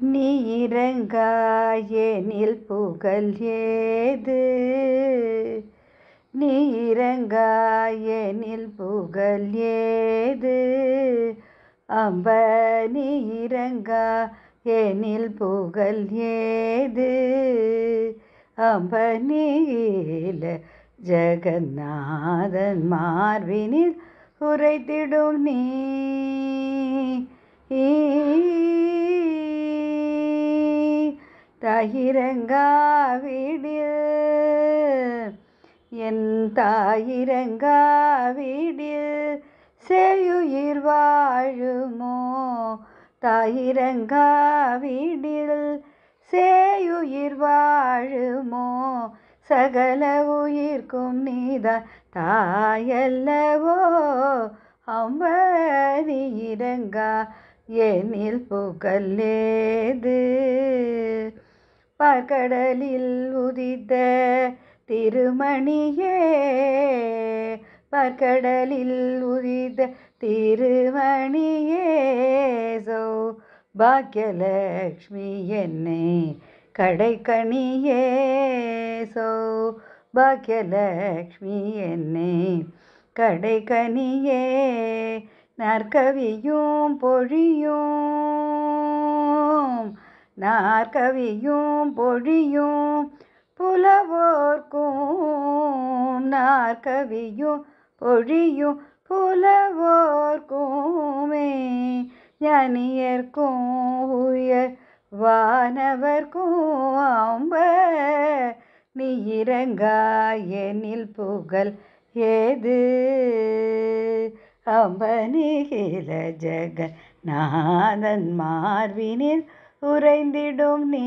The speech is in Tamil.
நீ இறங்காயெனில் புகழ் ஏது? நீ இறங்காயெனில் புகழ் ஏது? அம்ப நீ இறங்கா எனில் புகழ் ஏது? அம்ப நீல ஜெகநாதன் மார்பினில் உரைத்திடும் நீ. தாயிரங்காவிடில் என் தாயிரங்காவிடில் செய்யுயிர் வாழுமோ? தாயிரங்காவிடில் சேயுயிர் வாழுமோ? சகல உயிர்க்கும் நீதான் தாயல்லவோ? அம்பதி இறங்கா எனில் புகழேது பார்க்கடலில் உதித்த திருமணியே பார்க்கடலில் உதித்த திருமணியே. சோ பாக்கியலக்ஷ்மி என்னை கடைக்கணியே. சோ பாக்கியலக்ஷ்மி என்னை கடைக்கணியே. நற்கவியும் பொழியும் நாற்கவியும் பொழியும் புலவோர்க்கும். நாற்கவியும் பொழியும் புலவோர்க்குமே. ஞானியர்க்கும் உயர் வானவர்க்கும் அம்ப. நீ இறங்காயெனில் புகழ் ஏது? அம்பனிகில ஜெகநாதன் மார்பினில் உறைந்திடும் நீ.